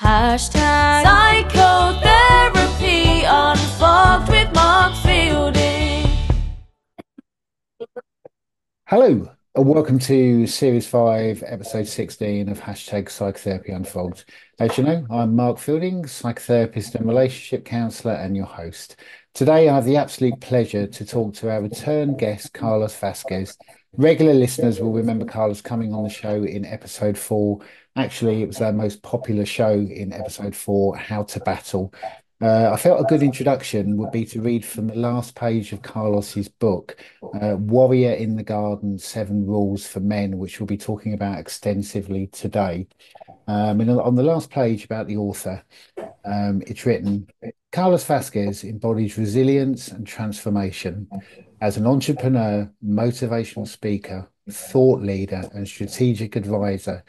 Hashtag psychotherapy unfogged with Mark Fielding. Hello, and welcome to Series 5, Episode 16 of Hashtag Psychotherapy Unfogged. As you know, I'm Mark Fielding, psychotherapist and relationship counsellor, and your host. Today, I have the absolute pleasure to talk to our return guest, Carlos Vasquez. Regular listeners will remember Carlos coming on the show in episode four. Actually, it was our most popular show in episode four, How to Battle. Uh, I felt a good introduction would be to read from the last page of Carlos's book, uh, Warrior in the Garden Seven Rules for Men, which we'll be talking about extensively today. Um, and on the last page about the author, um, it's written Carlos Vasquez embodies resilience and transformation. As an entrepreneur, motivational speaker, thought leader, and strategic advisor,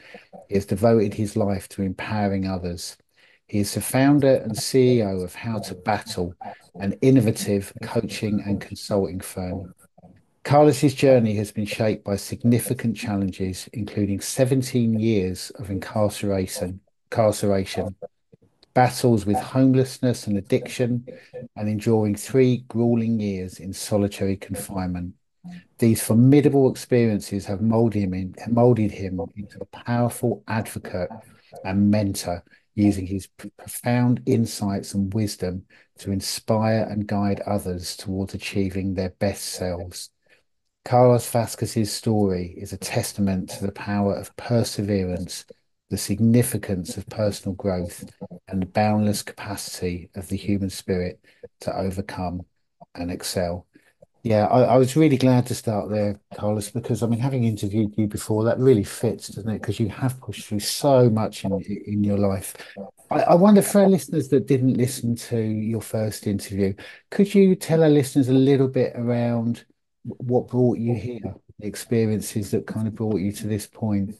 he has devoted his life to empowering others. He is the founder and CEO of How to Battle, an innovative coaching and consulting firm. Carlos's journey has been shaped by significant challenges, including 17 years of incarceration, incarceration, battles with homelessness and addiction, and enduring three grueling years in solitary confinement. These formidable experiences have molded him, in, molded him into a powerful advocate and mentor, using his profound insights and wisdom to inspire and guide others towards achieving their best selves. Carlos Vasquez's story is a testament to the power of perseverance, the significance of personal growth, and the boundless capacity of the human spirit to overcome and excel. Yeah, I, I, was really glad to start there, Carlos, because I mean, having interviewed you before, that really fits, doesn't it? Because you have pushed through so much in in your life. I, I wonder for our listeners that didn't listen to your first interview, could you tell our listeners a little bit around what brought you here, the experiences that kind of brought you to this point?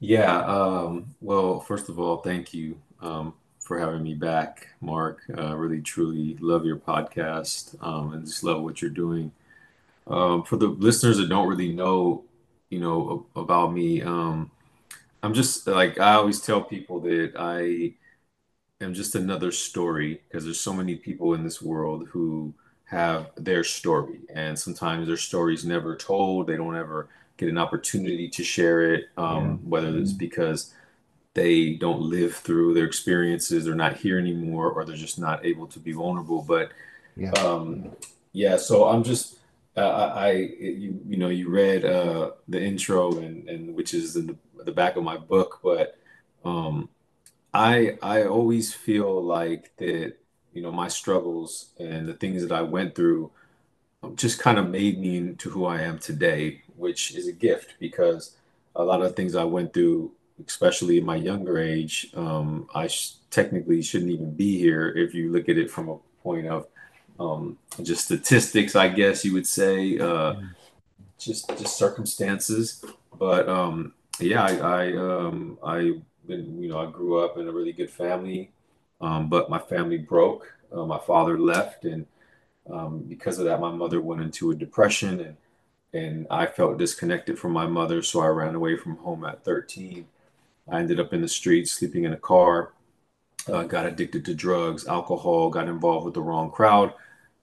Yeah, um, well, first of all, thank you. Um, for having me back, Mark. Uh, really, truly love your podcast um, and just love what you're doing. Um, for the listeners that don't really know, you know, about me, um, I'm just like I always tell people that I am just another story because there's so many people in this world who have their story, and sometimes their story's never told. They don't ever get an opportunity to share it, um, yeah. whether it's because they don't live through their experiences, they're not here anymore, or they're just not able to be vulnerable. But yeah, um, yeah. So I'm just uh, I, you, you know you read uh, the intro and and which is in the, the back of my book, but um, I I always feel like that you know my struggles and the things that I went through just kind of made me into who I am today, which is a gift because a lot of things I went through especially in my younger age, um, I sh- technically shouldn't even be here if you look at it from a point of um, just statistics, I guess you would say, uh, just just circumstances. But um, yeah, I I, um, I you know I grew up in a really good family, um, but my family broke. Uh, my father left, and um, because of that, my mother went into a depression and and I felt disconnected from my mother, so I ran away from home at 13 I ended up in the streets, sleeping in a car, uh, got addicted to drugs, alcohol, got involved with the wrong crowd.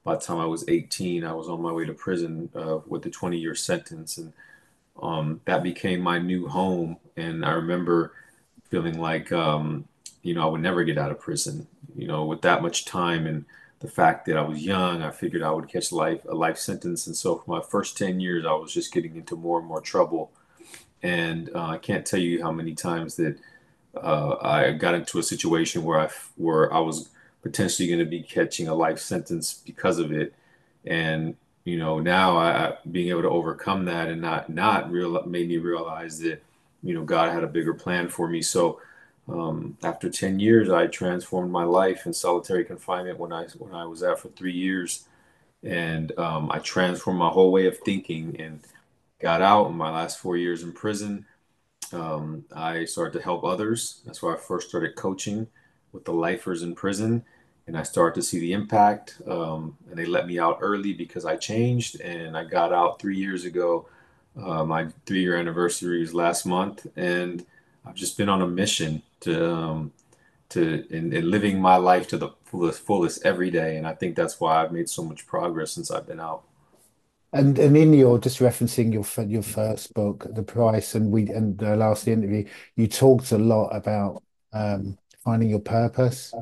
By the time I was 18, I was on my way to prison uh, with a 20 year sentence. And um, that became my new home. And I remember feeling like, um, you know, I would never get out of prison. You know, with that much time and the fact that I was young, I figured I would catch life a life sentence. And so for my first 10 years, I was just getting into more and more trouble and uh, I can't tell you how many times that uh, I got into a situation where I where I was potentially going to be catching a life sentence because of it, and you know now I being able to overcome that and not not real made me realize that you know God had a bigger plan for me. So um, after 10 years, I transformed my life in solitary confinement when I when I was out for three years, and um, I transformed my whole way of thinking and got out in my last four years in prison. Um, I started to help others. That's why I first started coaching with the lifers in prison. And I started to see the impact. Um, and they let me out early because I changed. And I got out three years ago. Uh, my three year anniversary is last month. And I've just been on a mission to um, to in living my life to the fullest, fullest every day, and I think that's why I've made so much progress since I've been out. And and in your just referencing your your first book, The Price, and we and the last interview, you talked a lot about um, finding your purpose,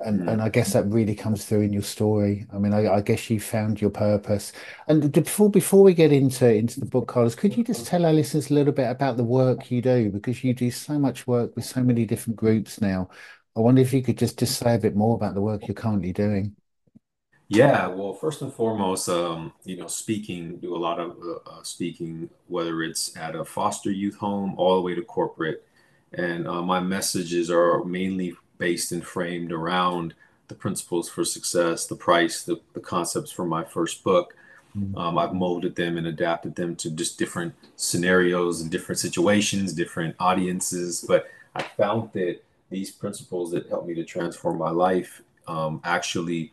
and Mm. and I guess that really comes through in your story. I mean, I, I guess you found your purpose. And before before we get into into the book, Carlos, could you just tell our listeners a little bit about the work you do? Because you do so much work with so many different groups now. I wonder if you could just just say a bit more about the work you're currently doing. Yeah, well, first and foremost, um, you know, speaking, do a lot of uh, uh, speaking, whether it's at a foster youth home all the way to corporate. And uh, my messages are mainly based and framed around the principles for success, the price, the, the concepts for my first book. Mm, Um, I've molded them and adapted them to just different scenarios and different situations, different audiences. But I found that these principles that help me to transform my life um, actually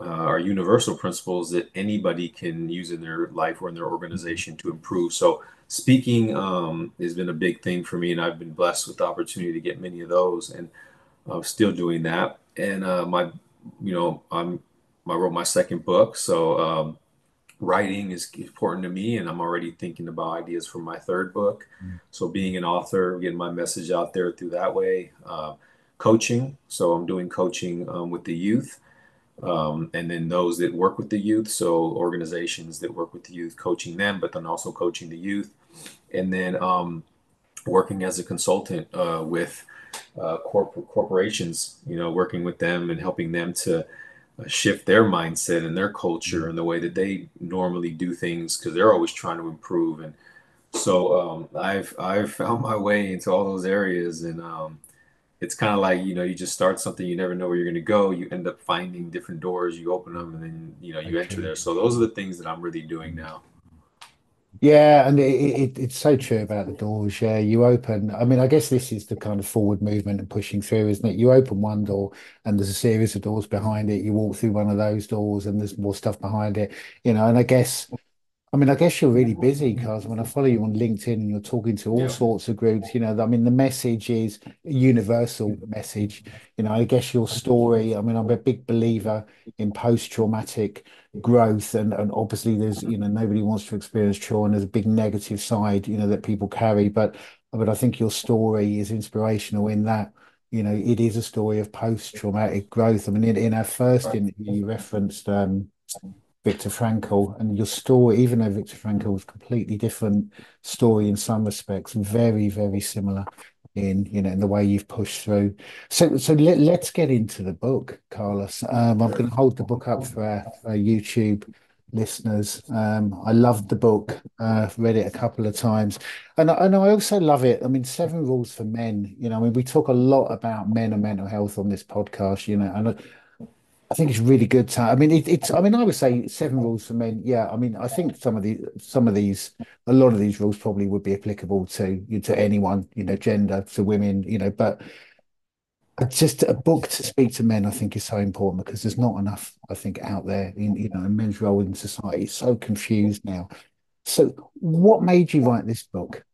uh, are universal principles that anybody can use in their life or in their organization to improve. So speaking um, has been a big thing for me, and I've been blessed with the opportunity to get many of those, and I'm still doing that. And uh, my, you know, I'm I wrote my second book, so. Um, writing is important to me and i'm already thinking about ideas for my third book mm, so being an author getting my message out there through that way uh, coaching so i'm doing coaching um, with the youth um, and then those that work with the youth so organizations that work with the youth coaching them but then also coaching the youth and then um, working as a consultant uh, with uh, corp- corporations you know working with them and helping them to uh, shift their mindset and their culture mm. and the way that they normally do things because they're always trying to improve. And so um, I've I've found my way into all those areas, and um, it's kind of like you know you just start something, you never know where you're going to go. You end up finding different doors, you open them, and then you know you enter there. So those are the things that I'm really doing now. Yeah, and it, it, it's so true about the doors. Yeah, you open. I mean, I guess this is the kind of forward movement and pushing through, isn't it? You open one door, and there's a series of doors behind it. You walk through one of those doors, and there's more stuff behind it. You know, and I guess. I mean, I guess you're really busy because when I follow you on LinkedIn and you're talking to all Yeah. sorts of groups, you know, I mean, the message is a universal message. You know, I guess your story, I mean, I'm a big believer in post-traumatic growth and, and obviously there's, you know, nobody wants to experience trauma and there's a big negative side, you know, that people carry. But but I think your story is inspirational in that, you know, it is a story of post-traumatic growth. I mean, in, in our first interview, you referenced um Viktor Frankl and your story, even though Viktor Frankl was completely different story in some respects, very, very similar in, you know, in the way you've pushed through. So, so let, let's get into the book, Carlos. Um, I'm going to hold the book up for for YouTube listeners. Um, I loved the book. Uh, read it a couple of times, and I, and I also love it. I mean, Seven Rules for Men. You know, I mean, we talk a lot about men and mental health on this podcast. You know, and I, think it's really good to. I mean, it, it's. I mean, I would say seven rules for men. Yeah, I mean, I think some of the some of these, a lot of these rules probably would be applicable to you to anyone, you know, gender to women, you know. But just a book to speak to men, I think, is so important because there's not enough, I think, out there in you know, men's role in society. It's so confused now. So, what made you write this book?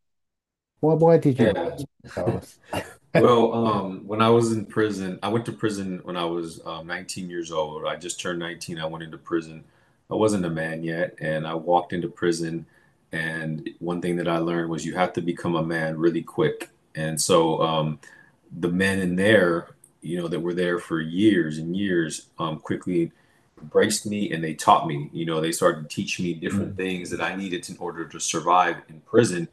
Why why did you write Yeah. this book, Carlos? Well, um, when I was in prison, I went to prison when I was um, 19 years old. I just turned 19. I went into prison. I wasn't a man yet, and I walked into prison. And one thing that I learned was you have to become a man really quick. And so, um, the men in there, you know, that were there for years and years, um, quickly embraced me and they taught me. You know, they started teaching me different Mm, things that I needed in order to survive in prison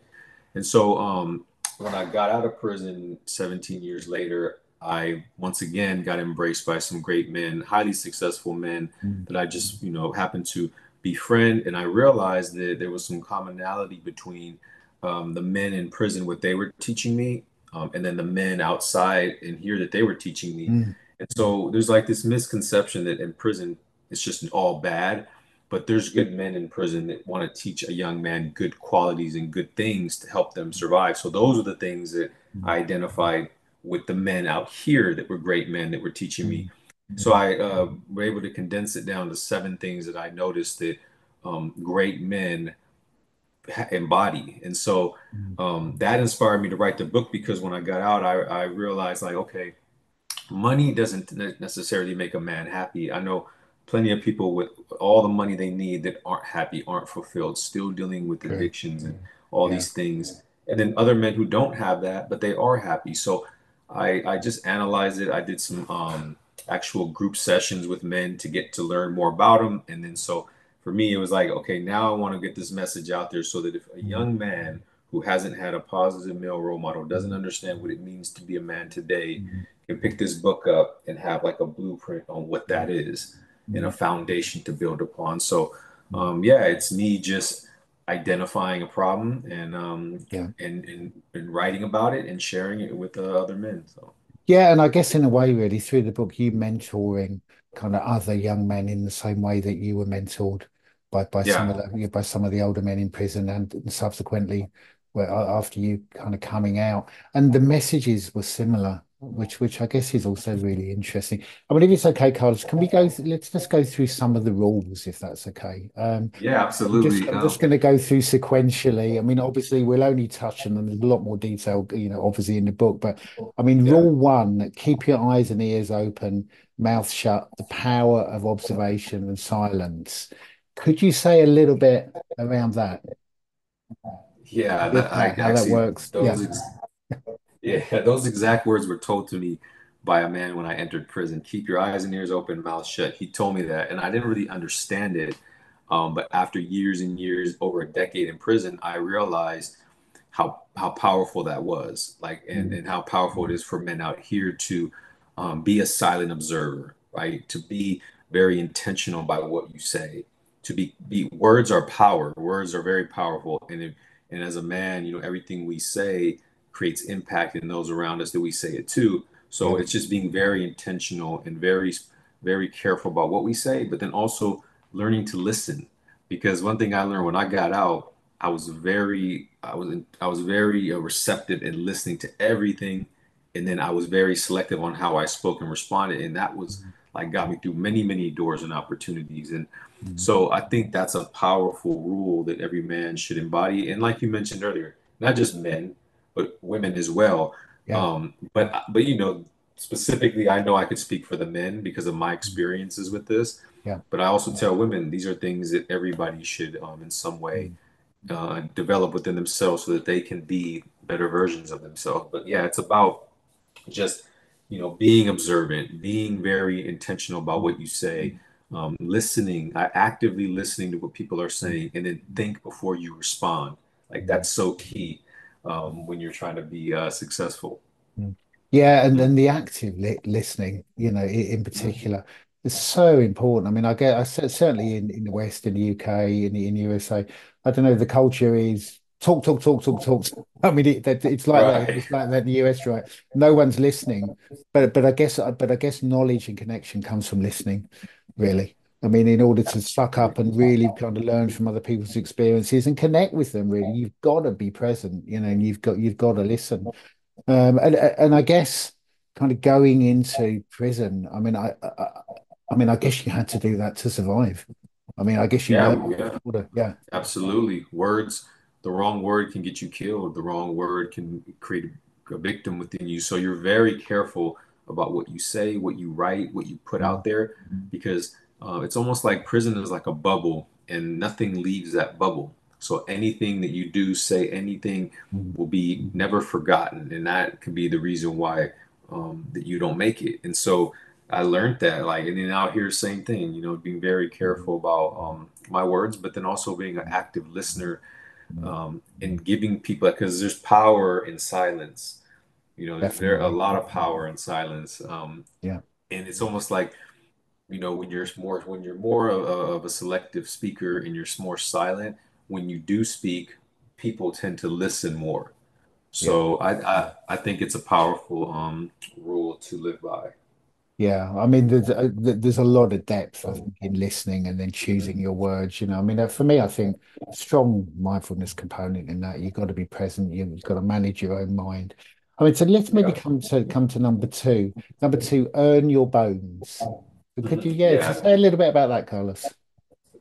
and so um, when I got out of prison 17 years later, I once again got embraced by some great men, highly successful men mm, that I just, you know, happened to befriend. And I realized that there was some commonality between um, the men in prison, what they were teaching me, um, and then the men outside and here that they were teaching me. mm, And so there's like this misconception that in prison it's just all bad, but there's good men in prison that want to teach a young man good qualities and good things to help them survive. So those are the things that I identified with the men out here that were great men that were teaching me. mm, So I uh, were able to condense it down to seven things that I noticed that um, great men embody. And so Mm. um, that inspired me to write the book because when I got out, I, I realized like, okay, money doesn't necessarily make a man happy. I know plenty of people with all the money they need that aren't happy, aren't fulfilled, still dealing with addictions and all Yeah. these things. And then other men who don't have that, but they are happy. So I I just analyzed it. I did some um, actual group sessions with men to get to learn more about them. And then so for me, it was like, okay, now I want to get this message out there so that if a young man who hasn't had a positive male role model, doesn't understand what it means to be a man today, Mhm. can pick this book up and have like a blueprint on what that is and a foundation to build upon. So, um, yeah, it's me just identifying a problem and um, Yeah. and, and and writing about it and sharing it with uh, other men. So, Yeah, and I guess in a way, really, through the book, you mentoring kind of other young men in the same way that you were mentored by by some of the by some of the older men in prison, and subsequently, where after you kind of coming out, and the messages were similar, which which I guess is also really interesting. I mean, if it's okay, Carlos, can we go? th- Let's just go through some of the rules, if that's okay. Um, yeah, just absolutely. I'm just Um, going to go through sequentially. I mean, obviously, we'll only touch on them. There's a lot more detail, you know, obviously in the book. But I mean, yeah, rule one: keep your eyes and ears open, mouth shut. The power of observation and silence. Could you say a little bit around that? yeah. That I how that works? Yeah. those yeah those exact words were told to me by a man when I entered prison. Keep your eyes and ears open, mouth shut. He told me that, and I didn't really understand it. Um, but after years and years, over a decade in prison, I realized how how powerful that was. Like, and Mm, and how powerful it is for men out here to um, be a silent observer, right? To be very intentional by what you say. To be be words are power. Words are very powerful, and if, and as a man, you know, everything we say creates impact in those around us that we say it to. So it's just being very intentional and very, very careful about what we say, but then also learning to listen. Because one thing I learned when I got out, I was very, I was, I was very uh, receptive and listening to everything, and then I was very selective on how I spoke and responded, and that was Mm, like got me through many, many doors and opportunities. And mm, so I think that's a powerful rule that every man should embody. And like you mentioned earlier, not just men, but women as well. yeah. Um, but but you know, specifically, I know I could speak for the men because of my Mm, experiences with this. yeah. But I also tell women these are things that everybody should, um, in some way, Mm, uh, develop within themselves so that they can be better versions of themselves. But yeah, it's about just you know being observant being very intentional about what you say um, listening uh, actively listening to what people are mm, saying and then think before you respond like mm. that's so key um, when you're trying to be uh, successful Mm. Yeah, and then the active li listening, you know, in particular, is so important. I mean, I get, I certainly in, in the West, in the UK, in the in USA, I don't know, the culture is talk, talk, talk, talk, talk. I mean, it, it's like that. It's like that in the US, right? No one's listening, but but I guess, but I guess knowledge and connection comes from listening, really. I mean, in order to suck up and really kind of learn from other people's experiences and connect with them, really, you've got to be present, you know, and you've got you've got to listen. Um, and and I guess kind of going into prison. I mean, I, I I mean, I guess you had to do that to survive. I mean, I guess you yeah learned yeah yeah, absolutely words the wrong word can get you killed the wrong word can create a victim within you so you're very careful about what you say what you write what you put out there because uh, it's almost like prison is like a bubble and nothing leaves that bubble. So anything that you do, say anything will be never forgotten, and that could be the reason why um, that you don't make it. And so I learned that, like, and then out here, same thing, you know, being very careful about um, my words, but then also being an active listener um, and giving people, because there's power in silence. You know, there's there a lot of power in silence, um, yeah, and it's almost like you know when you're more when you're more of, of a selective speaker and you're more silent when you do speak people tend to listen more yeah. so i i, I think it's a powerful um rule to live by Yeah, I mean, there's a, there's a lot of depth, I think, in listening and then choosing your words. You know, I mean, uh, for me, I think strong mindfulness component in that you've got to be present. You've got to manage your own mind. I mean, so let's maybe yeah come to come to number two. Number two, earn your bones. Could you, yeah, yeah say a little bit about that, Carlos?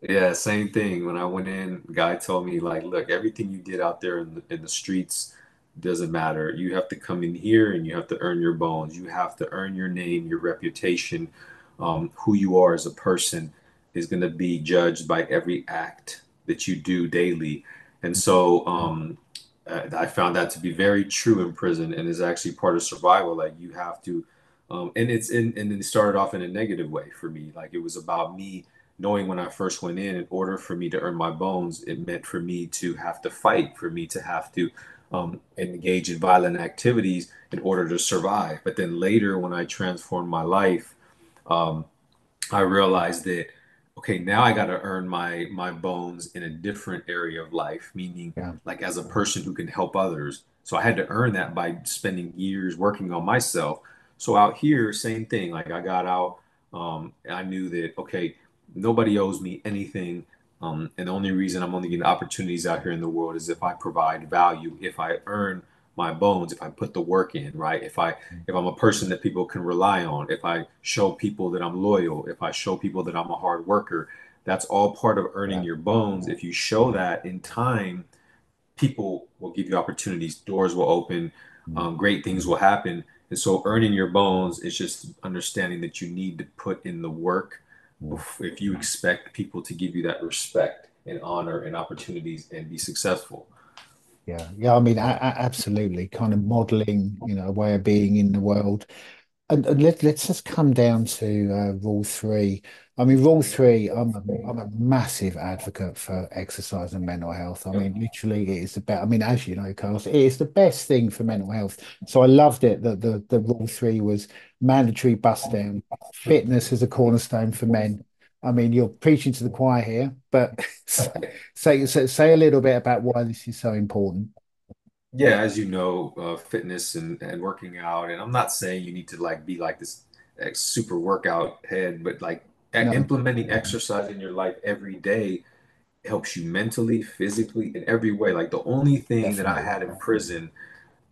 Yeah, same thing. When I went in, guy told me like, look, everything you did out there in the, in the streets doesn't matter. You have to come in here and you have to earn your bones. You have to earn your name, your reputation, um, who you are as a person is going to be judged by every act that you do daily. And so um, I found that to be very true in prison and is actually part of survival. Like you have to, um, and it's in, and then it started off in a negative way for me. Like it was about me knowing when I first went in, in order for me to earn my bones, it meant for me to have to fight, for me to have to um, engage in violent activities in order to survive. But then later, when I transformed my life, um, I realized that okay, now I got to earn my my bones in a different area of life, meaning Yeah. like as a person who can help others. So I had to earn that by spending years working on myself. So out here, same thing. Like I got out, um, I knew that okay, nobody owes me anything. Um, and the only reason I'm only getting opportunities out here in the world is if I provide value, if I earn my bones, if I put the work in, right? If I if I'm a person that people can rely on, if I show people that I'm loyal, if I show people that I'm a hard worker, that's all part of earning your bones. If you show that in time, people will give you opportunities, doors will open, um, great things will happen. And so earning your bones is just understanding that you need to put in the work mm. if if you expect people to give you that respect and honor and opportunities and be successful. Yeah. Yeah. I mean, a a- absolutely. Kind of modeling, you know, a way of being in the world. And, and let, let's just come down to uh, rule three. I mean, rule three, I'm a, I'm a massive advocate for exercise and mental health. I mean, literally, it is the best. I mean, as you know, Carlos, it is the best thing for mental health. So I loved it that the, the rule three was mandatory bust down, fitness as a cornerstone for men. I mean, you're preaching to the choir here, but say, say, say a little bit about why this is so important. Yeah, as you know, uh, fitness and, and working out, and I'm not saying you need to like be like this ex- super workout head, but like No, implementing exercise in your life every day helps you mentally, physically, in every way. Like the only thing that I had in prison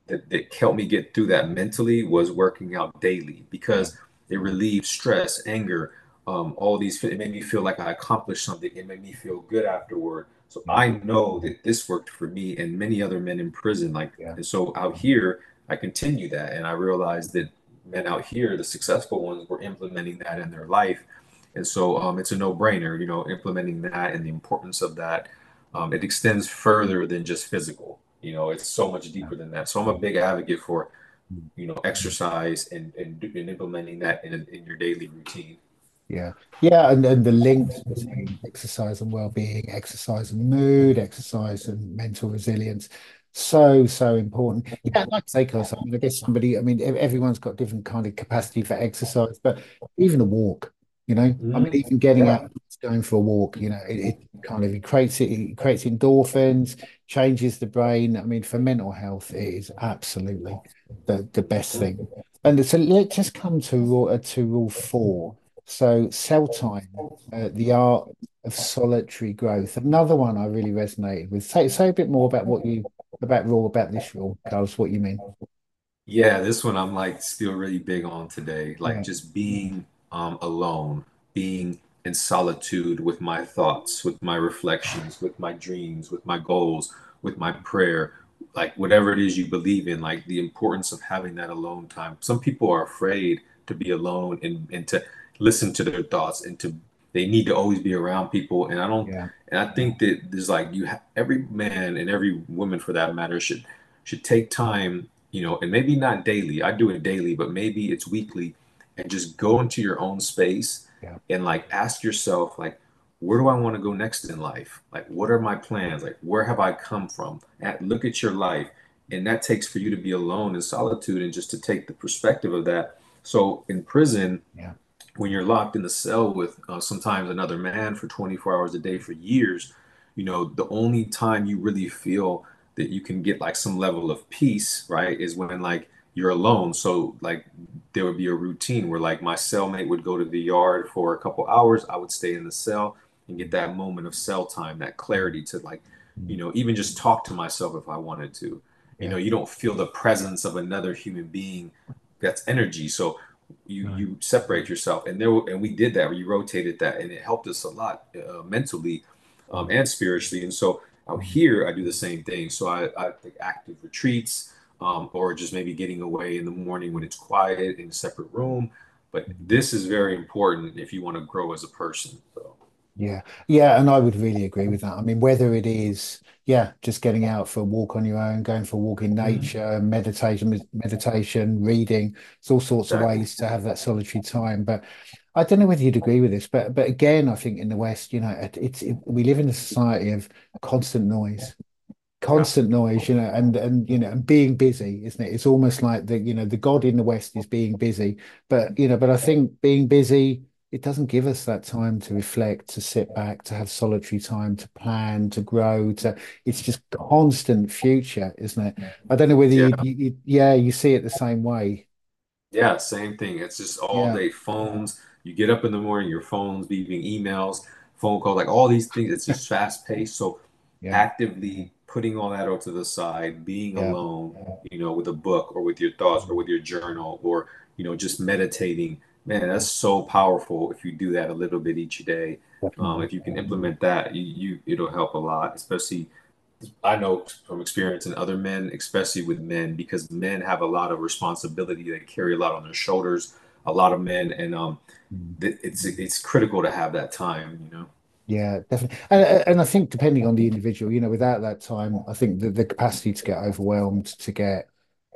that, that helped me get through that mentally was working out daily because it relieved stress, anger, um, all these. It made me feel like I accomplished something. It made me feel good afterward. So I know that this worked for me and many other men in prison. Like, Yeah. and so out here, I continue that, and I realized that men out here, the successful ones, were implementing that in their life. And so um, it's a no-brainer, you know, implementing that and the importance of that. Um, it extends further than just physical. You know, it's so much deeper than that. So I'm a big advocate for, you know, exercise and and, and implementing that in in your daily routine. Yeah. Yeah. And, and the links between exercise and well-being, exercise and mood, exercise and mental resilience. So, so important. Yeah, I'd like to say, Carlos, I mean, I guess somebody, I mean, everyone's got different kind of capacity for exercise, but even a walk, you know, I mean, Mhm. even getting Yeah. out, going for a walk, you know, it, it kind of it creates it, it creates endorphins, changes the brain. I mean, for mental health, it is absolutely the, the best thing. And so let's just come to rule, uh, to rule four. So cell time, uh, the art of solitary growth. Another one I really resonated with. Say say a bit more about what you about rule about this rule, Carlos, what you mean. Yeah, this one I'm like still really big on today. Like Yeah, just being um, alone, being in solitude with my thoughts, with my reflections, with my dreams, with my goals, with my prayer, like whatever it is you believe in, like the importance of having that alone time. Some people are afraid to be alone and, and to listen to their thoughts and to they need to always be around people. And I don't, yeah, and I think that there's like you ha every man and every woman for that matter should should take time you know, and maybe not daily. I do it daily, but maybe it's weekly, and just go into your own space yeah, and like ask yourself, like, where do I want to go next in life? Like, what are my plans? Like, where have I come from? At, look at your life, and that takes for you to be alone in solitude and just to take the perspective of that. So in prison, yeah, when you're locked in the cell with uh, sometimes another man for 24 hours a day for years, you know, the only time you really feel that you can get like some level of peace, right, is when like you're alone. So like there would be a routine where like my cellmate would go to the yard for a couple hours, I would stay in the cell and get that moment of cell time, that clarity to like, you mm, know, even just talk to myself if I wanted to. You know, you don't feel the presence of another human being that's energy. So you Right. you separate yourself, and there and we did that. We rotated that, and it helped us a lot uh, mentally um, and spiritually. And so out here, I do the same thing. So I, I take active retreats, um, or just maybe getting away in the morning when it's quiet in a separate room. But this is very important if you want to grow as a person. So Yeah, yeah, and I would really agree with that. I mean, whether it is, yeah, just getting out for a walk on your own, going for a walk in Mhm. nature, meditation, meditation, reading, it's all sorts of ways to have that solitary time. But I don't know whether you'd agree with this, but but again, I think in the West, you know, it, it's it, we live in a society of constant noise yeah, constant noise, you know, and and you know, and being busy, isn't it? It's almost like the, you know, the God in the West is being busy, but you know, but I think being busy, it doesn't give us that time to reflect, to sit back, to have solitary time, to plan, to grow, to it's just constant future, isn't it? I don't know whether you, yeah. you, you yeah, you see it the same way. Yeah, same thing. It's just all Yeah, day phones. You get up in the morning, your phone's beeping, emails, phone calls, like all these things. It's just fast paced. So yeah, actively putting all that out to the side, being yeah, alone, you know, with a book or with your thoughts or with your journal or, you know, just meditating. Man, that's so powerful if you do that a little bit each day. Um, if you can implement that, you, you it'll help a lot, especially I know from experience in other men, especially with men, because men have a lot of responsibility. They carry a lot on their shoulders, a lot of men, and um, Mm. th- it's it's critical to have that time, you know. Yeah, definitely. And, and I think depending on the individual, you know, without that time, I think the, the capacity to get overwhelmed, to get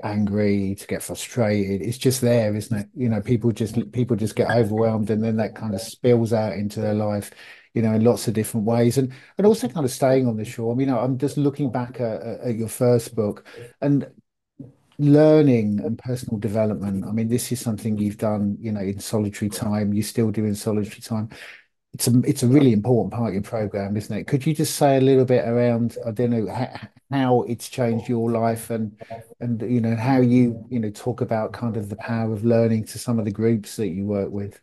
angry, to get frustrated, it's just there, isn't it? You know, people just people just get overwhelmed and then that kind of spills out into their life, you know, in lots of different ways. And and also kind of staying on the shore. I mean, I'm just looking back at, at your first book and learning and personal development. I mean, this is something you've done, you know, in solitary time, you still do in solitary time it's a it's a really important part of your program, isn't it? Could you just say a little bit around, I don't know, how, how it's changed your life and and you know how you you know talk about kind of the power of learning to some of the groups that you work with.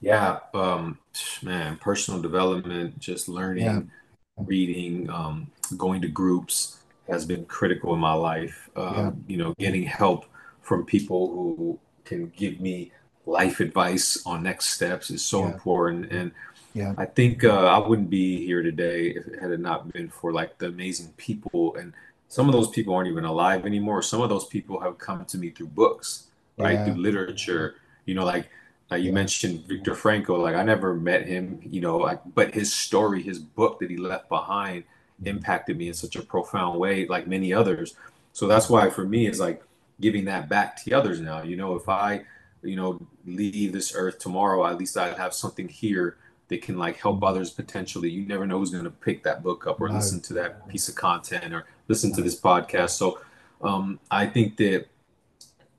Yeah, um, man, personal development, just Yeah, learning, reading, um, going to groups has been critical in my life. yeah, Um, you know, getting help from people who can give me life advice on next steps is so yeah, important. And yeah, I think uh, I wouldn't be here today if it had it not been for like the amazing people. And some of those people aren't even alive anymore. Some of those people have come to me through books, right? Through literature. You know, like uh, you yeah, mentioned Viktor Frankl. Like I never met him, you know, like, but his story, his book that he left behind mm, impacted me in such a profound way, like many others. So that's why for me, it's like giving that back to the others now. You know, if I, you know, leave this earth tomorrow, at least I have something here that can like help mm. others potentially. You never know who's going to pick that book up or no, listen to that piece of content or listen to this podcast. So um, I think that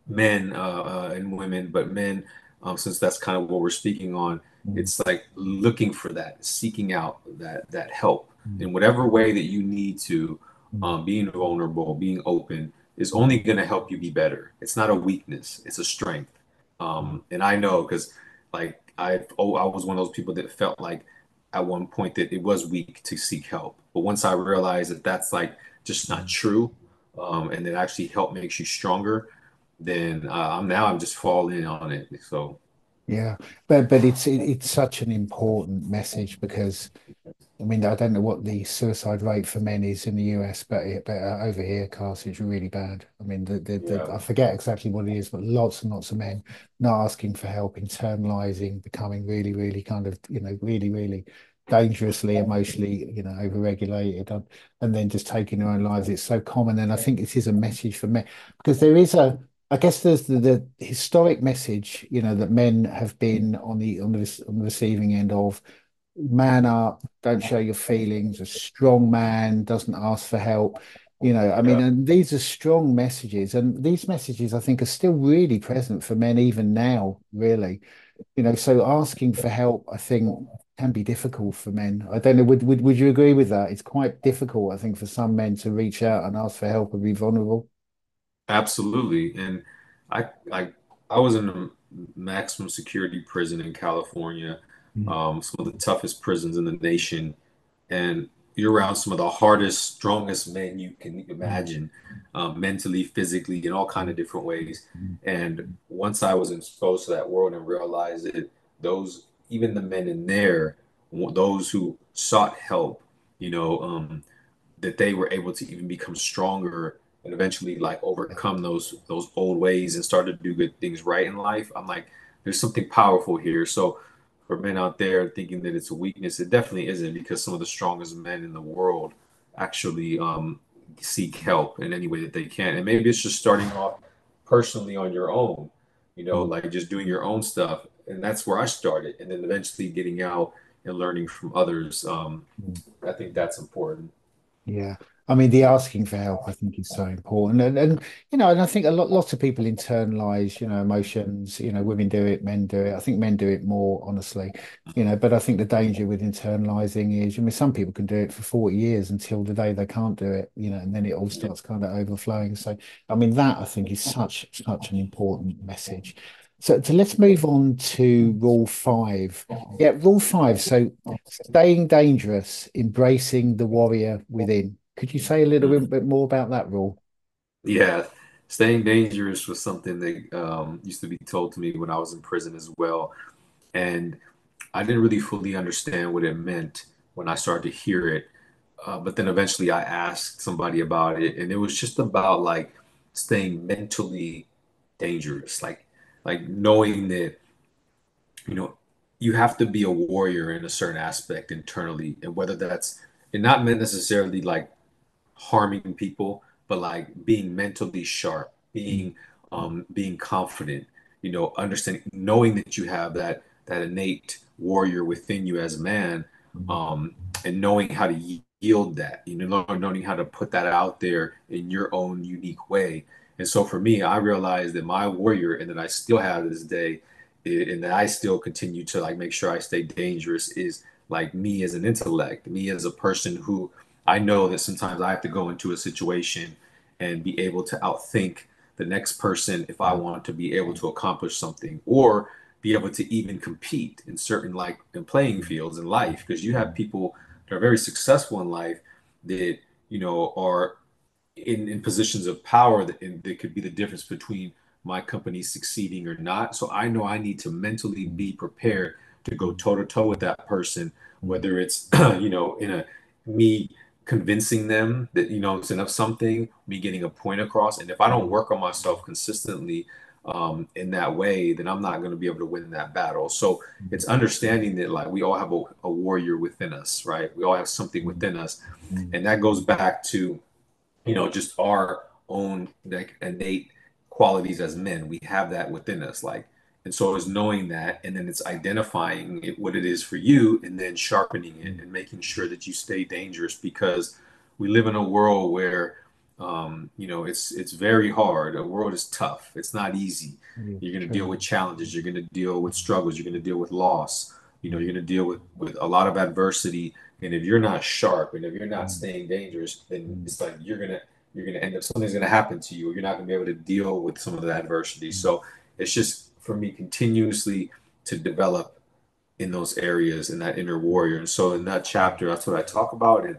men uh, uh, and women, but men, um, since that's kind of what we're speaking on, mm, it's like looking for that, seeking out that that help mm, in whatever way that you need to. mm, Um, being vulnerable, being open is only going to help you be better. It's not a weakness; it's a strength. Um, and I know because, like, I oh, I was one of those people that felt like at one point that it was weak to seek help, but once I realized that that's like just not mm. true, um, and that actually help makes you stronger then uh, I'm now I'm just falling on it. So yeah. But but it's it, it's such an important message because. I mean, I don't know what the suicide rate for men is in the US, but it, but uh, over here, Carlos, it's really bad. I mean, the, the, the, I forget exactly what it is, but lots and lots of men not asking for help, internalizing, becoming really, really kind of, you know, really, really dangerously emotionally, you know, overregulated, and, and then just taking their own lives. It's so common, and I think this is a message for men because there is a, I guess there's the, the historic message, you know, that men have been on the on the on the receiving end of man up, don't show your feelings, a strong man doesn't ask for help. You know, I mean, yeah, and these are strong messages, and these messages I think are still really present for men even now, really. You know, so asking for help, I think, can be difficult for men. I don't know, would would would you agree with that? It's quite difficult, I think, for some men to reach out and ask for help and be vulnerable. absolutely. And I I I was in a maximum security prison in California, Mm, um, some of the toughest prisons in the nation, and you're around some of the hardest, strongest men you can Mm, imagine, um, mentally, physically, in all kind of different ways. mm, And once I was exposed to that world and realized that those, even the men in there, those who sought help, you know, um, that they were able to even become stronger and eventually like overcome those those old ways and start to do good things right in life. I'm like, there's something powerful here. So for men out there thinking that it's a weakness, it definitely isn't because some of the strongest men in the world actually um, seek help in any way that they can. And maybe it's just starting off personally on your own, you know, like just doing your own stuff. And that's where I started. And then eventually getting out and learning from others. Um, mm. I think that's important. Yeah. I mean, the asking for help, I think, is so important. And, and you know, and I think a lot, lots of people internalize, you know, emotions, you know, women do it, men do it. I think men do it more, honestly, you know, but I think the danger with internalizing is, I mean, some people can do it for 40 years until the day they can't do it, you know, and then it all starts kind of overflowing. So, I mean, that I think is such, such an important message. So, so let's move on to rule five. Yeah, rule five. So Staying dangerous, embracing the warrior within. Could you say a little bit, bit more about that rule? Yeah, staying dangerous was something that um, used to be told to me when I was in prison as well. And I didn't really fully understand what it meant when I started to hear it. Uh, but then eventually I asked somebody about it, and it was just about like staying mentally dangerous, like like knowing that, you know, you have to be a warrior in a certain aspect internally, and whether that's and not meant necessarily like harming people, but like being mentally sharp, being um, being confident, you know, understanding, knowing that you have that that innate warrior within you as a man, mm, um, and knowing how to yield that, you know, knowing how to put that out there in your own unique way. And so for me, I realized that my warrior, and that I still have to this day, and that I still continue to like make sure I stay dangerous is like me as an intellect, me as a person who I know that sometimes I have to go into a situation and be able to outthink the next person if I want to be able to accomplish something or be able to even compete in certain like in playing mm, fields in life because you have mm, people that are very successful in life that you know are in, in positions of power that, and that could be the difference between my company succeeding or not. So I know I need to mentally be prepared to go toe to toe with that person, whether it's you know in a me convincing them that you know it's enough something, me getting a point across, and if I don't work on myself consistently um, in that way, then I'm not going to be able to win that battle. So mm, it's understanding that like we all have a, a warrior within us, right? We all have something mm, within us, mm, and that goes back to you know, just our own like innate qualities as men. We have that within us. Like, and so it's knowing that, and then it's identifying it, what it is for you, and then sharpening it and making sure that you stay dangerous because we live in a world where, um, you know, it's it's very hard. The world is tough. It's not easy. You're going to deal with challenges. You're going to deal with struggles. You're going to deal with loss. You know, you're going to deal with with a lot of adversity. And if you're not sharp and if you're not mm, staying dangerous, then mm, it's like you're gonna you're going to end up something's going to happen to you or you're not going to be able to deal with some of the adversity so it's just for me continuously to develop in those areas in that inner warrior and so in that chapter that's what i talk about and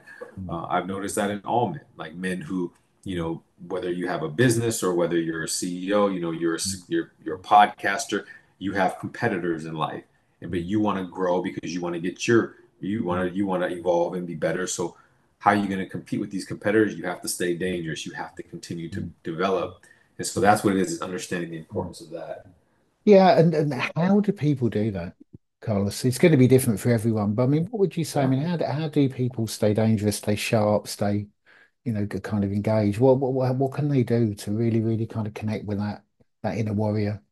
uh, i've noticed that in all men like men who you know whether you have a business or whether you're a ceo you know you're a, mm, you're, you're a podcaster you have competitors in life and but you want to grow because you want to get your you want to you want to evolve and be better so how are you going to compete with these competitors? You have to stay dangerous. You have to continue to mm, develop. And so that's what it is, is understanding the importance of that. Yeah, and, and how do people do that, Carlos? It's going to be different for everyone, but I mean, what would you say? I mean, how do, how do people stay dangerous, stay sharp, stay, you know, kind of engaged? What, what what can they do to really, really kind of connect with that that inner warrior?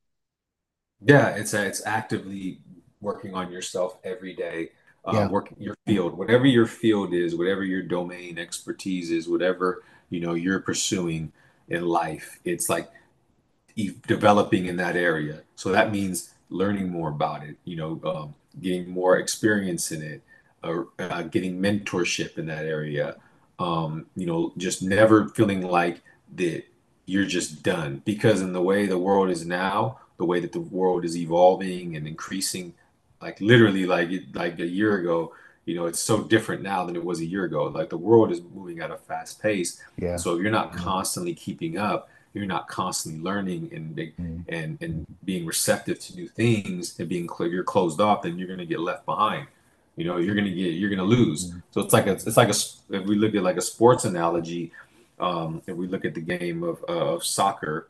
Yeah, it's a, it's actively working on yourself every day, uh, Yeah. working your field, whatever your field is, whatever your domain expertise is, whatever, you know, you're pursuing in life. It's like developing in that area. So that means learning more about it, you know, um, getting more experience in it, or uh, getting mentorship in that area. Um, you know, just never feeling like that you're just done because in the way the world is now, the way that the world is evolving and increasing, like literally like like a year ago, You know, it's so different now than it was a year ago. Like the world is moving at a fast pace. Yeah. So if you're not constantly keeping up, you're not constantly learning and Mm. and and being receptive to new things and being clear, you're closed off, then you're gonna get left behind. You know, you're gonna get you're gonna lose. So it's like a it's like a if we look at like a sports analogy, um, if we look at the game of uh, of soccer,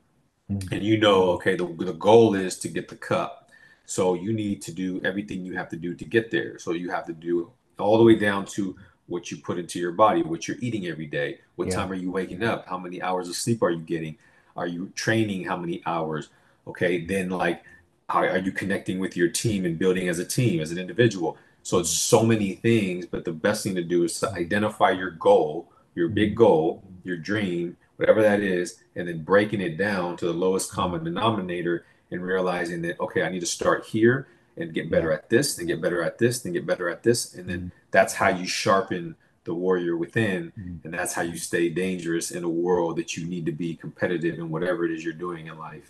Mm. and you know, okay, the the goal is to get the cup. So you need to do everything you have to do to get there. So you have to do all the way down to what you put into your body, what you're eating every day, what Yeah. time are you waking up, how many hours of sleep are you getting, are you training how many hours? Okay, then like how are you connecting with your team and building as a team, as an individual? So it's so many things, but the best thing to do is to identify your goal, your big mm-hmm. goal, your dream, whatever that is, and then breaking it down to the lowest common denominator and realizing that, okay, I need to start here and get better at this, and get better at this, and get better at this. And then mm-hmm. that's how you sharpen the warrior within. Mhm. And that's how you stay dangerous in a world that you need to be competitive in whatever it is you're doing in life.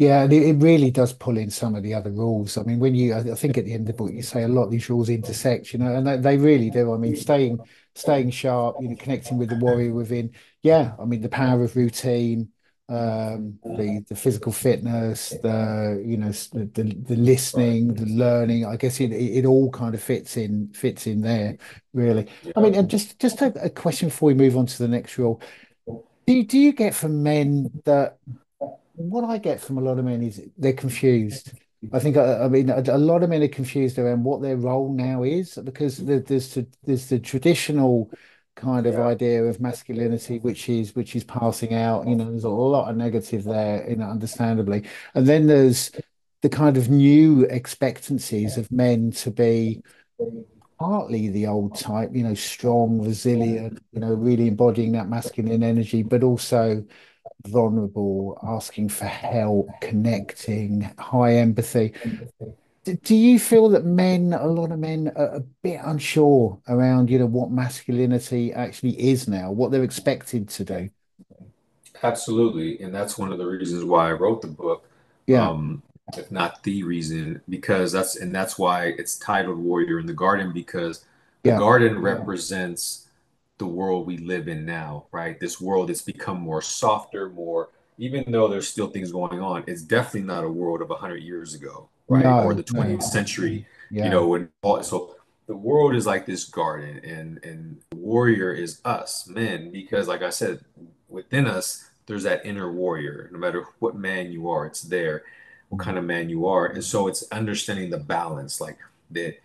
Yeah, and it, really does pull in some of the other rules. I mean, when you, I think at the end of the book, you say a lot of these rules intersect, you know, and they, they really do. I mean, staying staying sharp, you know, connecting with the warrior within. Yeah, I mean, the power of routine, um, the the physical fitness, the you know, the the, listening, the learning. I guess it, it all kind of fits in fits in there, really. I mean, and just just a, a question before we move on to the next rule. Do you, do you get from men that what I get from a lot of men is they're confused. I think I, I mean a, a lot of men are confused around what their role now is because there's the, there's the traditional kind of Yeah. idea of masculinity which is which is passing out. You know, there's a lot of negative there, you know, understandably, and then there's the kind of new expectancies of men to be partly the old type, you know, strong, resilient, you know, really embodying that masculine energy, but also vulnerable, asking for help, connecting, high empathy. Do you feel that men, a lot of men, are a bit unsure around, you know, what masculinity actually is now, what they're expected to do? Absolutely. And that's one of the reasons why I wrote the book. Yeah, Um, if not the reason, because that's and that's why it's titled Warrior in the Garden, because the yeah, garden represents the world we live in now, right? This world that's become more softer, more, even though there's still things going on, it's definitely not a world of 100 years ago, right? Or no, the no, 20th century, you know, when all, so the world is like this garden and and warrior is us, men, because like I said, within us, there's that inner warrior. No matter what man you are, it's there, what mm-hmm. kind of man you are. And so it's understanding the balance, like that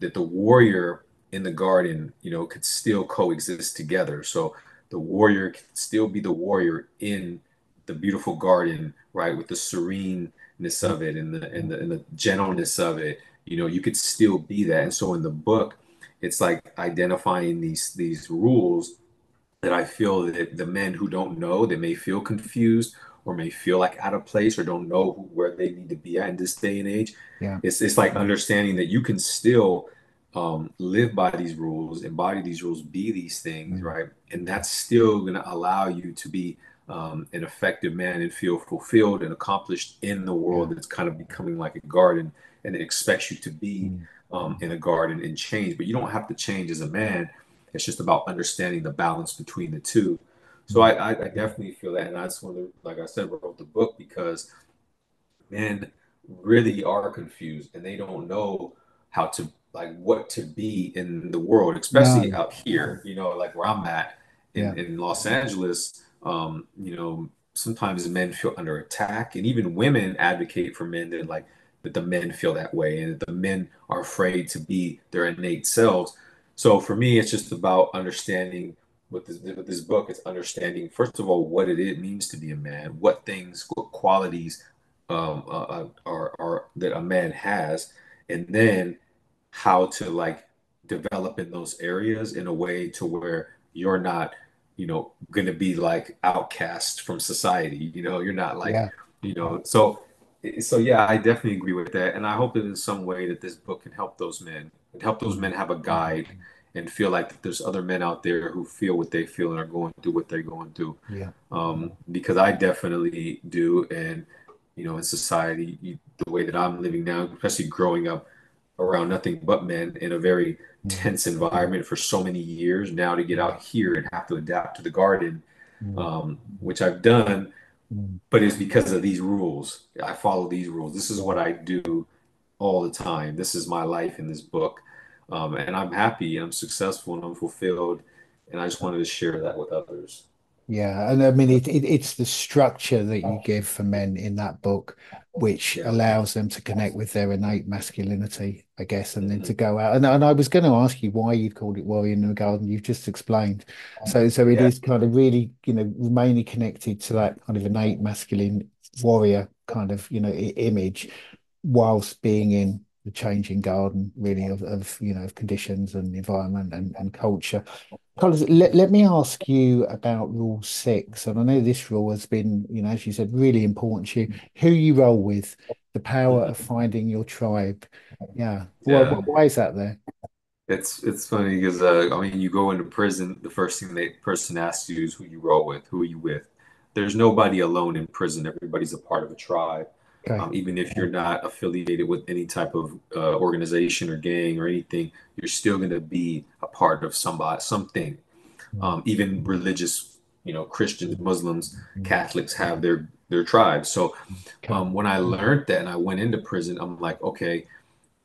that the warrior in the garden, you know, could still coexist together. So the warrior can still be the warrior in the beautiful garden, right, with the sereneness of it and the and the and the gentleness of it. You know, you could still be that. And so in the book, it's like identifying these these rules that I feel that the men who don't know, they may feel confused or may feel like out of place or don't know who, where they need to be at in this day and age. yeah, It's it's like understanding that you can still um, live by these rules, embody these rules, be these things, mm, right? And that's still going to allow you to be um, an effective man and feel fulfilled and accomplished in the yeah, world that's kind of becoming like a garden and it expects you to be mm, um, in a garden and change. But you don't have to change as a man. It's just about understanding the balance between the two. So I, I, definitely feel that, and I just of the, like I said, wrote the book because men really are confused and they don't know how to like what to be in the world, especially no, out here, you know, like where I'm at yeah, in, in Los Angeles. Um, you know, sometimes men feel under attack, and even women advocate for men that like that the men feel that way and that the men are afraid to be their innate selves. So for me, it's just about understanding with this, this book, it's understanding, first of all, what it, it means to be a man, what things, what qualities um, uh, are, are that a man has, and then how to like develop in those areas in a way to where you're not, you know, going to be like outcast from society. You know, you're not like, yeah, you know, so so yeah, I definitely agree with that, and I hope that in some way that this book can help those men and help those men have a guide and feel like that there's other men out there who feel what they feel and are going through what they're going through. yeah, Um, because I definitely do, and you know, in society, you, the way that I'm living now, especially growing up around nothing but men in a very tense environment for so many years. Now to get out here and have to adapt to the garden, mm, um, which I've done, mm. but it's because of these rules. I follow these rules. This is what I do all the time. This is my life in this book. Um, and I'm happy and I'm successful and I'm fulfilled. And I just wanted to share that with others. Yeah, and I mean it, it it's the structure that you give for men in that book which allows them to connect with their innate masculinity, I guess, and then to go out. And, and I was going to ask you why you've called it Warrior in the Garden. You've just explained. So so it Yeah. is kind of really, you know, mainly connected to that kind of innate masculine warrior kind of, you know, image, whilst being in the changing garden, really, of, of you know, of conditions and environment and, and culture. Carlos, let, let me ask you about Rule Six. And I know this rule has been, you know, as you said, really important to you. Who you roll with, the power of Mhm. finding your tribe. Yeah. Yeah. why is that there? It's it's funny because uh, I mean, you go into prison, the first thing the person asks you is who you roll with, who are you with? There's nobody alone in prison. Everybody's a part of a tribe. Okay. Um, even if you're not affiliated with any type of uh, organization or gang or anything, you're still going to be a part of somebody, something. Mm, Um, even religious, you know, Christians, Muslims, mm, Catholics have their their tribes. So um, when I learned that and I went into prison, I'm like, okay,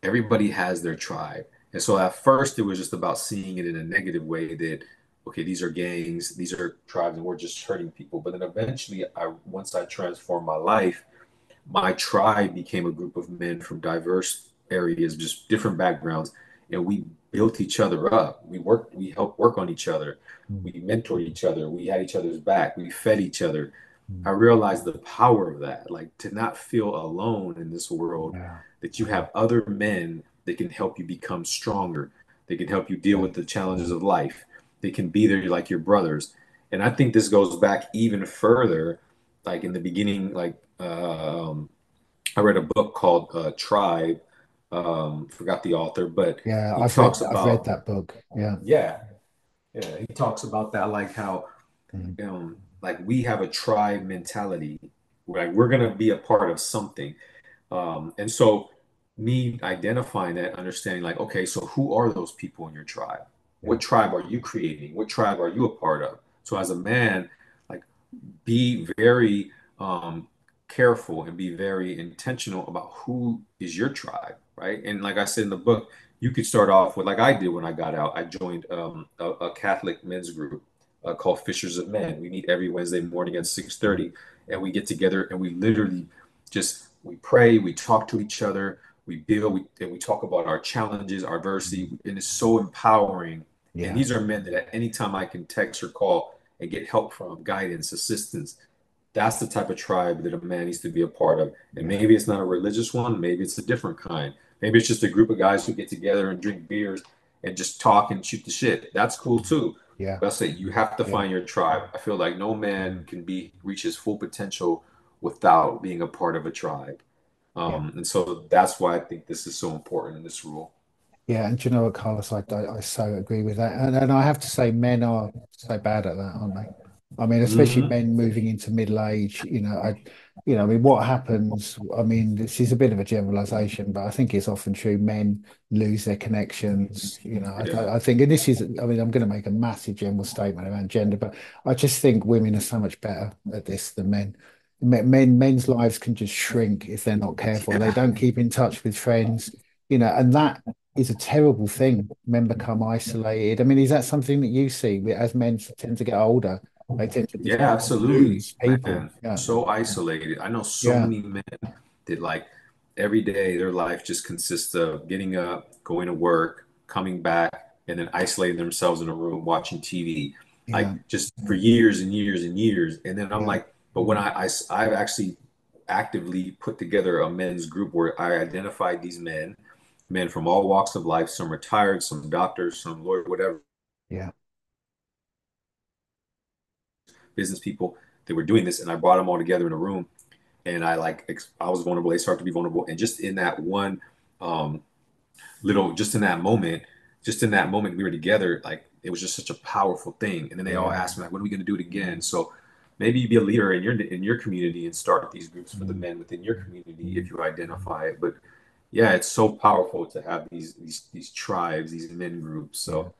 everybody has their tribe. And so at first it was just about seeing it in a negative way that, okay, these are gangs, these are tribes, and we're just hurting people. But then eventually I once I transformed my life, my tribe became a group of men from diverse areas, just different backgrounds, and we built each other up. We worked, we helped work on each other. Mm, We mentored each other. We had each other's back. We fed each other. mm. I realized the power of that, like to not feel alone in this world, Yeah. that you have other men that can help you become stronger. They can help you deal with the challenges of life. They can be there like your brothers. And I think this goes back even further, like in the beginning, like um, I read a book called uh, Tribe. Um, forgot the author, but Yeah, I've read talks I've read that book. Yeah. yeah, yeah, he talks about that, like how Mm, um, like we have a tribe mentality, right? We're gonna be a part of something. Um, and so me identifying that, understanding like, okay, so who are those people in your tribe? Yeah. What tribe are you creating? What tribe are you a part of? So as a man, like be very um, careful and be very intentional about who is your tribe, right? And like I said in the book, you could start off with like I did when I got out. I joined um, a, a Catholic men's group uh, called Fishers of Men. We meet every Wednesday morning at 6:30, and we get together and we literally just we pray, we talk to each other, we build, we, and we talk about our challenges, our adversity, and it's so empowering. And these are men that at any time I can text or call and get help from, guidance, assistance. That's the type of tribe that a man needs to be a part of. And maybe it's not a religious one, maybe it's a different kind. Maybe it's just a group of guys who get together and drink beers and just talk and shoot the shit. That's cool too. Yeah. But I say you have to Yeah. find your tribe. I feel like no man can be reach his full potential without being a part of a tribe. Yeah. Um, and so that's why I think this is so important in this rule. Yeah, and you know what, Carlos? I, I, I so agree with that. And, and I have to say, men are so bad at that, aren't they? I mean, especially hmm men moving into middle age, you know, I, you know, I mean, what happens? I mean, this is a bit of a generalization, but I think it's often true. Men lose their connections, you know. I, Yeah. I I think, and this is, I mean, I'm going to make a massive general statement around gender, but I just think women are so much better at this than men. Men, men, men's lives can just shrink if they're not careful. They don't keep in touch with friends, you know, and that is a terrible thing. Men become isolated. I mean, is that something that you see as men tend to get older? Tend to Yeah, absolutely, people. Yeah, So isolated. I know so yeah, many men that like every day their life just consists of getting up, going to work, coming back, and then isolating themselves in a room watching TV, yeah, like just for years and years and years. And then I'm yeah, like, but when I, I I've actually actively put together a men's group where I identified these men, men from all walks of life, some retired, some doctors, some lawyer, whatever, yeah, business people that were doing this, and I brought them all together in a room and I like ex- I was vulnerable. They started to be vulnerable, and just in that one um, little, just in that moment, just in that moment we were together, like it was just such a powerful thing. And then they all asked me like, "When are we going to do it again?" So maybe you be a leader in your in your community and start these groups for the Mm, men within your community mm, if you identify it. But yeah, it's so powerful to have these these these tribes, these men groups. So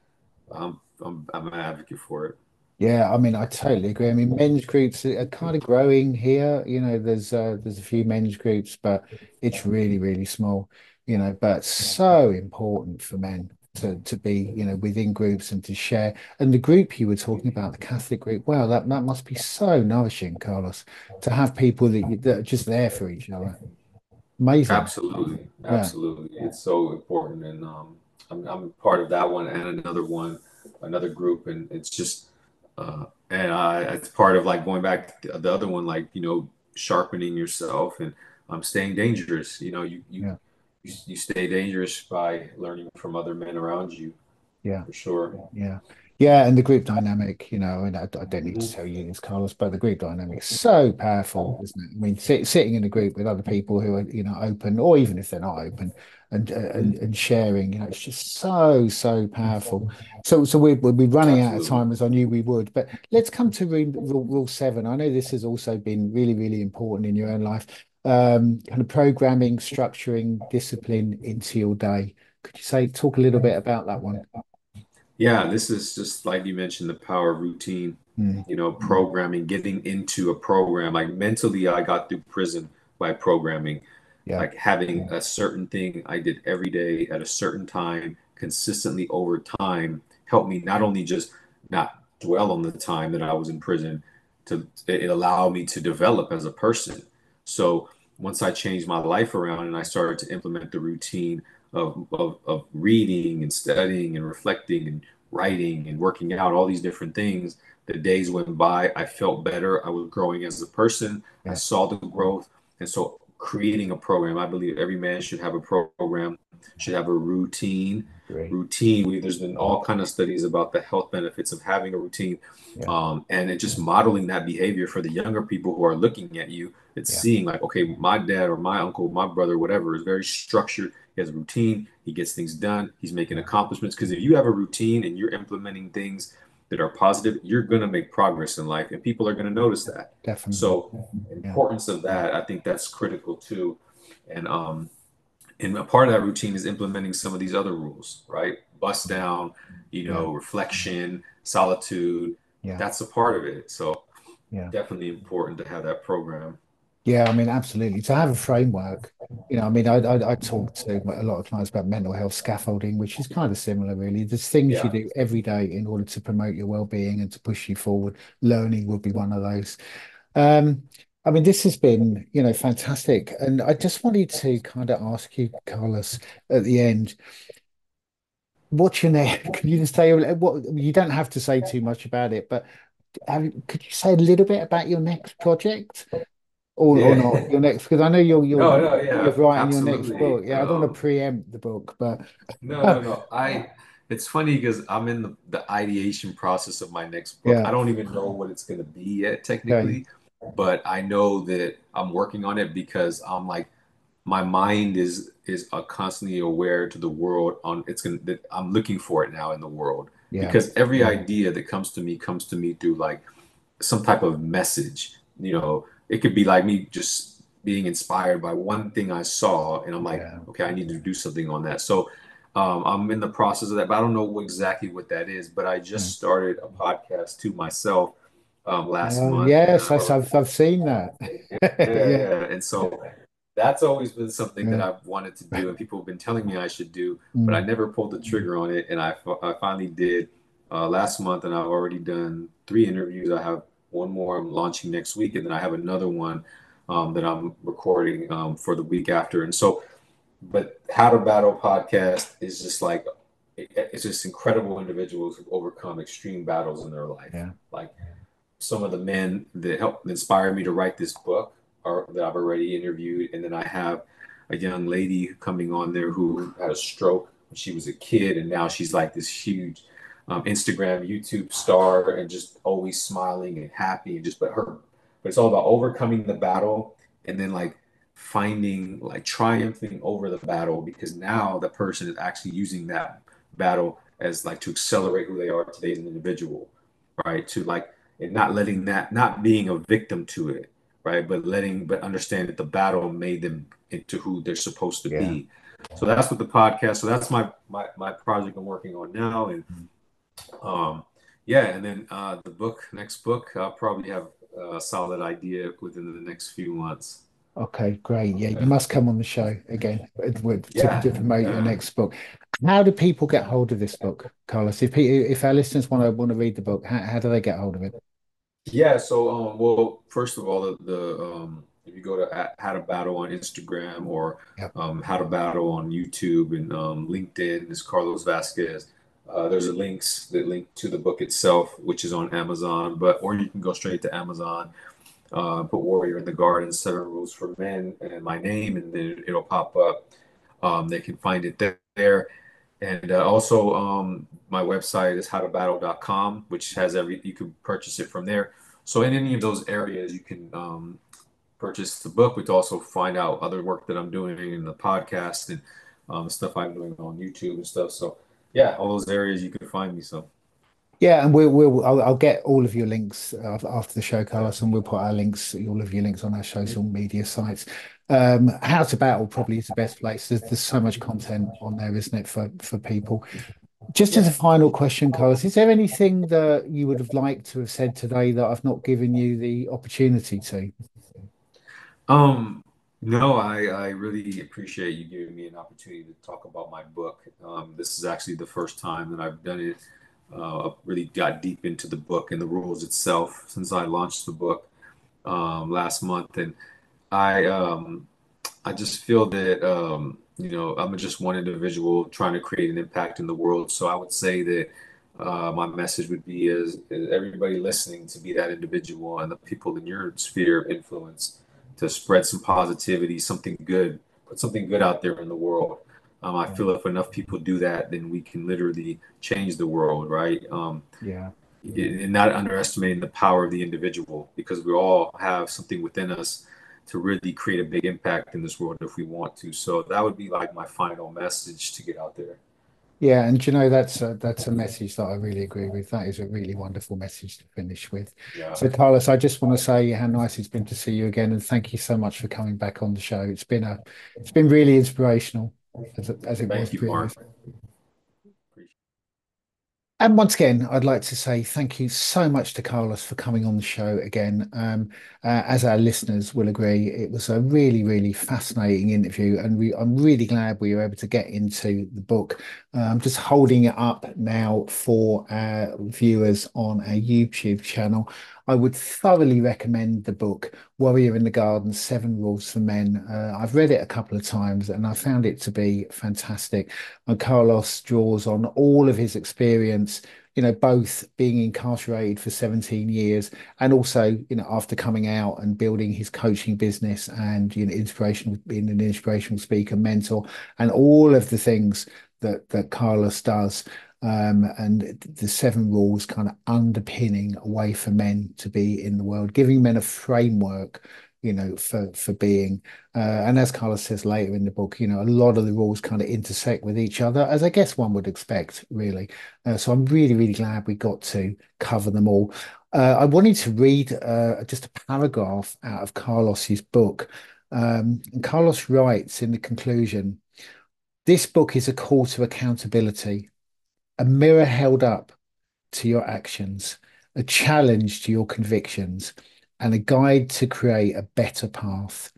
um, I'm I'm an advocate for it. Yeah, I mean, I totally agree. I mean, men's groups are kind of growing here. You know, there's uh, there's a few men's groups, but it's really, really small. You know, but so important for men to to be, you know, within groups and to share. And the group you were talking about, the Catholic group, wow, that that must be so nourishing, Carlos, to have people that you, that are just there for each other. Amazing. Absolutely, Yeah, absolutely. It's so important, and um, I'm I'm part of that one and another one, another group, and it's just uh, and I it's part of like going back to the other one, like you know, sharpening yourself and um, staying dangerous. You know, you you yeah, you, you stay dangerous by learning from other men around you yeah. for sure. Yeah. Yeah, and the group dynamic, you know, and I, I don't need to hmm tell you this, Carlos, but the group dynamic is so powerful, isn't it? I mean, sit, sitting in a group with other people who are, you know, open, or even if they're not open, and uh, and, and sharing, you know, it's just so, so powerful. So, so we, we'll be running out of time as I knew we would, but let's come to rule, rule, rule seven. I know this has also been really, really important in your own life. Um, kind of programming, structuring, discipline into your day. Could you say, talk a little bit about that one? Yeah, this is just like you mentioned, the power of routine, Mm, you know, mm, programming, getting into a program. Like mentally, I got through prison by programming, yeah. like having a certain thing I did every day at a certain time, consistently over time, helped me not only just not dwell on the time that I was in prison, to it allowed me to develop as a person. So once I changed my life around and I started to implement the routine of, of, of reading and studying and reflecting and writing and working out, all these different things. The days went by. I felt better. I was growing as a person. I saw the growth. And so, creating a program, I believe every man should have a program, should have a routine. agree. Routine, we, there's been all kind of studies about the health benefits of having a routine Yeah, um, and it just modeling that behavior for the younger people who are looking at you. It's yeah, seeing like, okay, my dad or my uncle, my brother, whatever, is very structured. He has a routine. He gets things done. He's making accomplishments. Because if you have a routine and you're implementing things that are positive, you're going to make progress in life, and people are going to notice that. definitely. So, Yeah, importance of that, I think that's critical too. And um, and a part of that routine is implementing some of these other rules, right? Bust down, you yeah, know, reflection, solitude. yeah, That's a part of it. So yeah. definitely important to have that program. Yeah, I mean, absolutely. To have a framework, you know, I mean, I, I I talk to a lot of clients about mental health scaffolding, which is kind of similar, really. There's things you do every day in order to promote your well-being and to push you forward. Learning would be one of those. Um, I mean, this has been, you know, fantastic. And I just wanted to kind of ask you, Carlos, at the end, what's your name? Can you just say what you don't have to say too much about it, but have, could you say a little bit about your next project? Or or not your next because I know you're you're No, no, you're yeah, writing your next book. Yeah, I don't want to Um, preempt the book, but no, no, no. I it's funny because I'm in the, the ideation process of my next book. yeah, I don't even know what it's gonna be yet okay, technically, but I know that I'm working on it because I'm like my mind is is constantly aware to the world on it's gonna that I'm looking for it now in the world yeah, because every idea that comes to me comes to me through like some type of message. You know, it could be like me just being inspired by one thing I saw, and I'm like, yeah. okay, I need to do something on that. So um, I'm in the process of that, but I don't know what- exactly what that is. But I yeah. just started a podcast to myself um, last Uh, month, yes, I've I've, I've seen that. yeah, Yeah, yeah. And so that's always been something that I've wanted to do, and people have been telling me I should do, but I mm, never pulled the trigger on it. And I, I finally did uh, last month, and I've already done three interviews. I have one more I'm launching next week, and then I have another one um, that I'm recording um, for the week after. And so, but How to Battle podcast is just like, it's just incredible individuals who've overcome extreme battles in their life. yeah, Like some of the men that helped inspire me to write this book are that I've already interviewed, and then I have a young lady coming on there who had a stroke when she was a kid, and now she's like this huge um, Instagram, YouTube star, and just always smiling and happy, and just but her, but it's all about overcoming the battle, and then like finding like triumphing over the battle because now the person is actually using that battle as like to accelerate who they are today as an individual, right? To like and not letting that not being a victim to it right? But letting, but understand that the battle made them into who they're supposed to Yeah. be. So that's what the podcast. So that's my my my project I'm working on now, and um, yeah, and then uh, the book, next book, I'll probably have a solid idea within the next few months. Okay, great. Yeah, you must come on the show again to, Yeah, to promote your next book. How do people get hold of this book, Carlos? If if our listeners want to want to read the book, how, how do they get hold of it? Yeah, so um, well, first of all, the, the um, if you go to How to Battle on Instagram or Yep. um, How to Battle on YouTube and um, LinkedIn is Carlos Vasquez. Uh, there's a links that link to the book itself, which is on Amazon, but or you can go straight to Amazon, uh, put Warrior in the Garden, Seven Rules for Men, and my name, and then it'll pop up. Um, they can find it there. And uh, also, um, my website is howtobattle.com, which has every, you can purchase it from there. So, in any of those areas, you can um, purchase the book, but also find out other work that I'm doing in the podcast and um, stuff I'm doing on YouTube and stuff. So, yeah, all those areas you can find me. So, Yeah, and we'll, we'll I'll, I'll get all of your links after the show, Carlos, and we'll put our links, all of your links on our social media sites. Um, How to Battle probably is the best place. There's, there's so much content on there, isn't it, for for people? Just as a final question, Carlos, is there anything that you would have liked to have said today that I've not given you the opportunity to? Um, no, I, I really appreciate you giving me an opportunity to talk about my book. Um, this is actually the first time that I've done it. Uh, really got deep into the book and the rules itself since I launched the book um, last month, and I um, I just feel that um, you know I'm just one individual trying to create an impact in the world. So I would say that uh, my message would be is, is everybody listening to be that individual and the people in your sphere of influence to spread some positivity, something good, put something good out there in the world. Um, I feel if enough people do that, then we can literally change the world, right? Um, Yeah. and not underestimating the power of the individual because we all have something within us to really create a big impact in this world if we want to. So that would be like my final message to get out there. Yeah, and you know that's a, that's a message that I really agree with. That is a really wonderful message to finish with. Yeah. So, Carlos, I just want to say how nice it's been to see you again, and thank you so much for coming back on the show. It's been a, it's been really inspirational, as it, as it was Thank you, Mark. previously. And once again, I'd like to say thank you so much to Carlos for coming on the show again. Um, uh, as our listeners will agree, it was a really, really fascinating interview, and we, I'm really glad we were able to get into the book. I'm just holding it up now for our viewers on our YouTube channel. I would thoroughly recommend the book Warrior in the Garden Seven Rules for Men. Uh, I've read it a couple of times and I found it to be fantastic. And Carlos draws on all of his experience, you know, both being incarcerated for 17 years and also, you know, after coming out and building his coaching business and, you know, inspirational, being an inspirational speaker, mentor, and all of the things that that Carlos does um, and the seven rules kind of underpinning a way for men to be in the world, giving men a framework, you know, for for being. Uh, and as Carlos says later in the book, you know, a lot of the rules kind of intersect with each other, as I guess one would expect, really. Uh, so I'm really, really glad we got to cover them all. Uh, I wanted to read uh, just a paragraph out of Carlos's book. Um, and Carlos writes in the conclusion, this book is a call to accountability a mirror held up to your actions, a challenge to your convictions, and a guide to create a better path.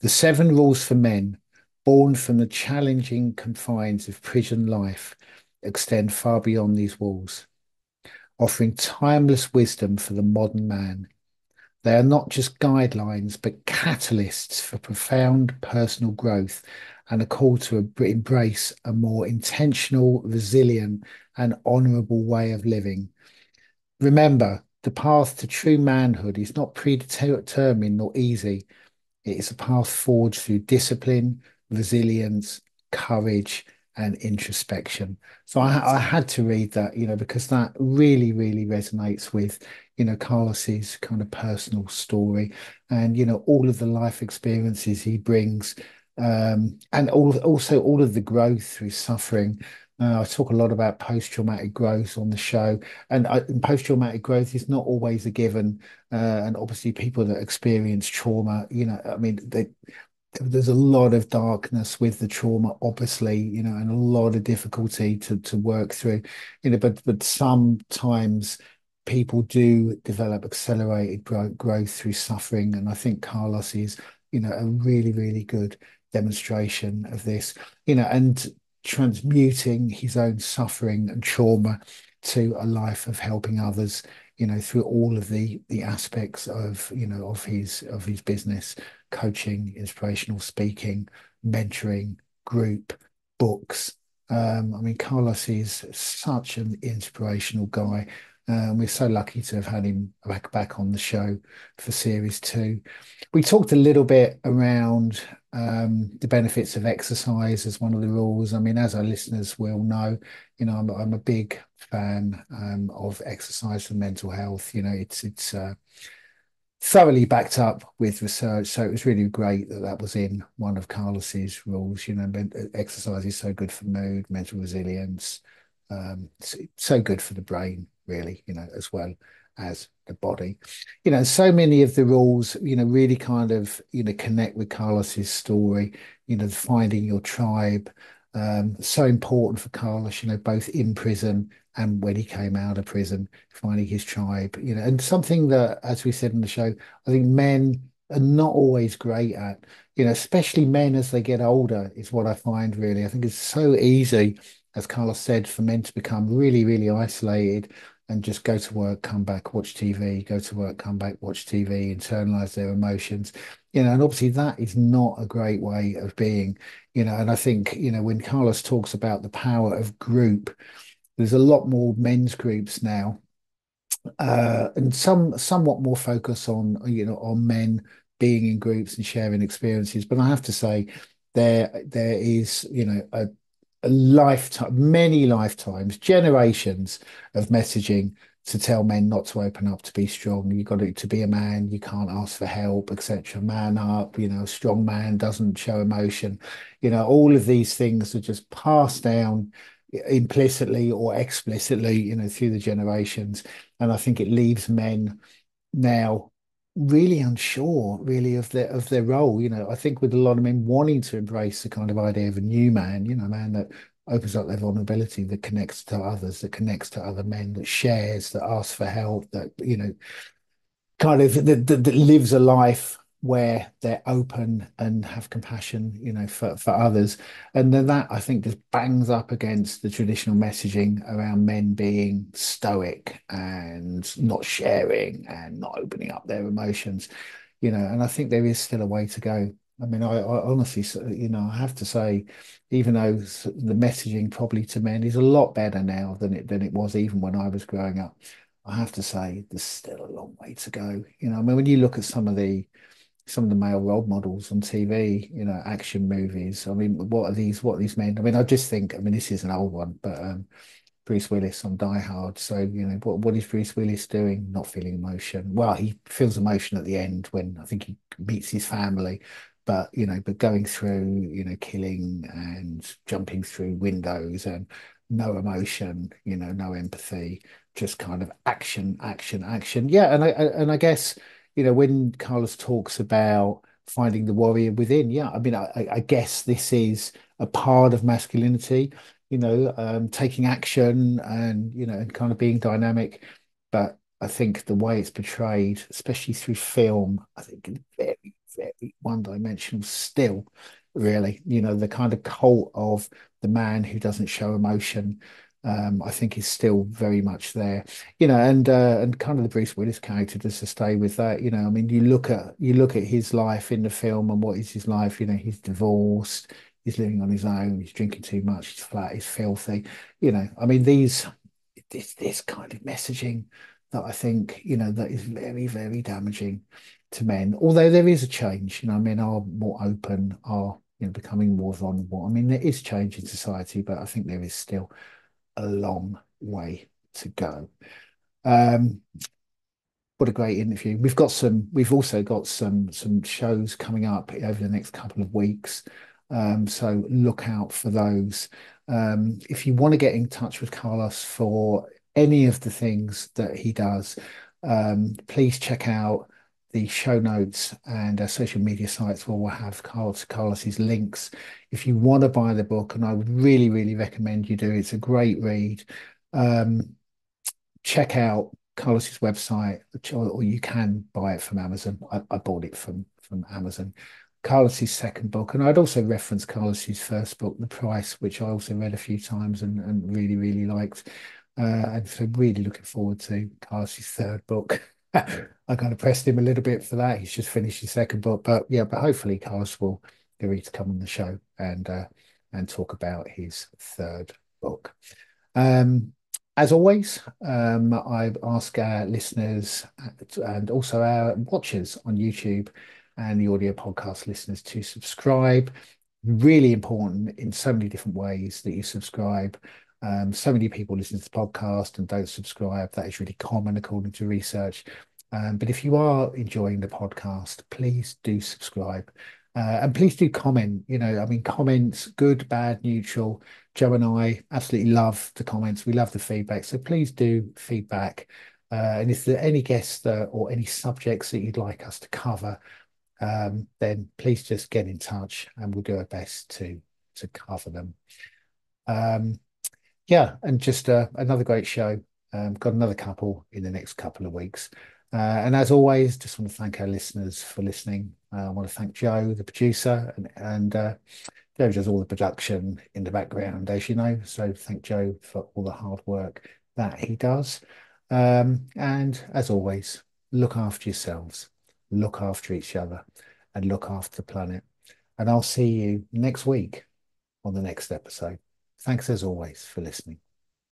The seven rules for men, born from the challenging confines of prison life, extend far beyond these walls, offering timeless wisdom for the modern man. They are not just guidelines, but catalysts for profound personal growth and a call to embrace a more intentional, resilient, and honorable way of living. Remember, the path to true manhood is not predetermined nor easy. It is a path forged through discipline, resilience, courage, and introspection. So I, I had to read that, you know, because that really, really resonates with, you know, Carlos's kind of personal story and, you know, all of the life experiences he brings um, and all, also all of the growth through suffering Uh, I talk a lot about post-traumatic growth on the show, and, and post-traumatic growth is not always a given. Uh, and obviously, people that experience trauma, you know, I mean, they, there's a lot of darkness with the trauma, obviously, you know, and a lot of difficulty to to work through, you know. But but sometimes people do develop accelerated growth through suffering, and I think Carlos is, you know, a really really good demonstration of this, you know, and transmuting his own suffering and trauma to a life of helping others you know through all of the the aspects of you know of his of his business coaching inspirational speaking mentoring group books um, i mean carlos is such an inspirational guy um, we're so lucky to have had him back back on the show for series two. We talked a little bit around um, the benefits of exercise as one of the rules. I mean, as our listeners will know, you know, I'm, I'm a big fan um, of exercise for mental health. You know, it's it's uh, thoroughly backed up with research, so it was really great that that was in one of Carlos's rules. You know, exercise is so good for mood, mental resilience, um, so good for the brain really, you know, as well as the body. You know, so many of the rules, you know, really kind of, you know, connect with Carlos's story, you know, finding your tribe. Um, so important for Carlos, you know, both in prison and when he came out of prison, finding his tribe, you know, and something that, as we said in the show, I think men are not always great at, you know, especially men as they get older, is what I find really. I think it's so easy, as Carlos said, for men to become really, really isolated and just go to work, come back, watch TV, go to work, come back, watch TV, internalize their emotions. You know, and obviously that is not a great way of being, you know, and I think, you know, when Carlos talks about the power of group, there's a lot more men's groups now. Uh, and some somewhat more focus on you know on men being in groups and sharing experiences. But I have to say, there there is you know a a lifetime, many lifetimes, generations of messaging to tell men not to open up, to be strong. You got to, to be a man. You can't ask for help, etc. Man up. You know, strong man doesn't show emotion. You know, all of these things are just passed down implicitly or explicitly. You know, through the generations, and I think it leaves men now really unsure really of their of their role you know. I think with a lot of men wanting to embrace the kind of idea of a new man you know a man that opens up their vulnerability that connects to others that connects to other men that shares that asks for help that you know kind of that, that, that lives a life where they're open and have compassion, you know, for, for others. And then that I think just bangs up against the traditional messaging around men being stoic and not sharing and not opening up their emotions, you know, and I think there is still a way to go. I mean, I, I honestly, you know, I have to say, even though the messaging probably to men is a lot better now than it than it was even when I was growing up, I have to say there's still a long way to go. You know, I mean, when you look at some of the some of the male role models on TV, you know, action movies. I mean, what are these? What are these men? I mean, I just think. I mean, this is an old one, but um, Bruce Willis on Die Hard. So you know, what what is Bruce Willis doing? Not feeling emotion. Well, he feels emotion at the end when I think he meets his family, but you know, but going through, you know, killing and jumping through windows and no emotion, you know, no empathy, just kind of action, action, action. Yeah, and I and I guess you know, when Carlos talks about finding the warrior within, yeah, I mean, I, I guess this is a part of masculinity, you know, um, taking action and, you know, and kind of being dynamic. But I think the way it's portrayed, especially through film, I think very, very one dimensional still, really. You know, the kind of cult of the man who doesn't show emotion um, I think is still very much there. You know, and uh, and kind of the Bruce Willis character just to stay with that. You know, I mean, you look at you look at his life in the film and what is his life. You know, he's divorced, he's living on his own, he's drinking too much, he's flat, he's filthy. You know, I mean, these this this kind of messaging that I think you know that is very very damaging to men. Although there is a change, you know, I mean, are more open, are you know becoming more vulnerable. I mean, there is change in society, but I think there is still a long way to go. Um, what a great interview. We've got some, we've also got some some shows coming up over the next couple of weeks. Um, so look out for those. Um, if you want to get in touch with Carlos for any of the things that he does, um, please check out the show notes and our social media sites where we'll have Carlos, Carlos's links. If you want to buy the book, and I would really, really recommend you do, it's a great read. Um, check out Carlos's website, or you can buy it from Amazon. I, I bought it from from Amazon. Carlos's second book, and I'd also reference Carlos's first book, The Price, which I also read a few times and, and really, really liked. Uh, and so really looking forward to Carlos's third book. I kind of pressed him a little bit for that. He's just finished his second book, but yeah, but hopefully Carlos will agree to come on the show and uh, and talk about his third book. Um, as always, um, I ask our listeners and also our watchers on YouTube and the audio podcast listeners to subscribe. Really important in so many different ways that you subscribe. Um, so many people listen to the podcast and don't subscribe. That is really common according to research. Um, but if you are enjoying the podcast, please do subscribe. Uh, and please do comment. You know, I mean, comments, good, bad, neutral. Joe and I absolutely love the comments. We love the feedback. So please do feedback. Uh, and if there are any guests or any subjects that you'd like us to cover, um, then please just get in touch and we'll do our best to to cover them. Um, yeah, and just uh, another great show. Um, got another couple in the next couple of weeks. Uh, and as always, just want to thank our listeners for listening. Uh, I want to thank Joe, the producer, and, and uh, Joe does all the production in the background, as you know. So thank Joe for all the hard work that he does. Um, and as always, look after yourselves, look after each other, and look after the planet. And I'll see you next week on the next episode. Thanks as always for listening.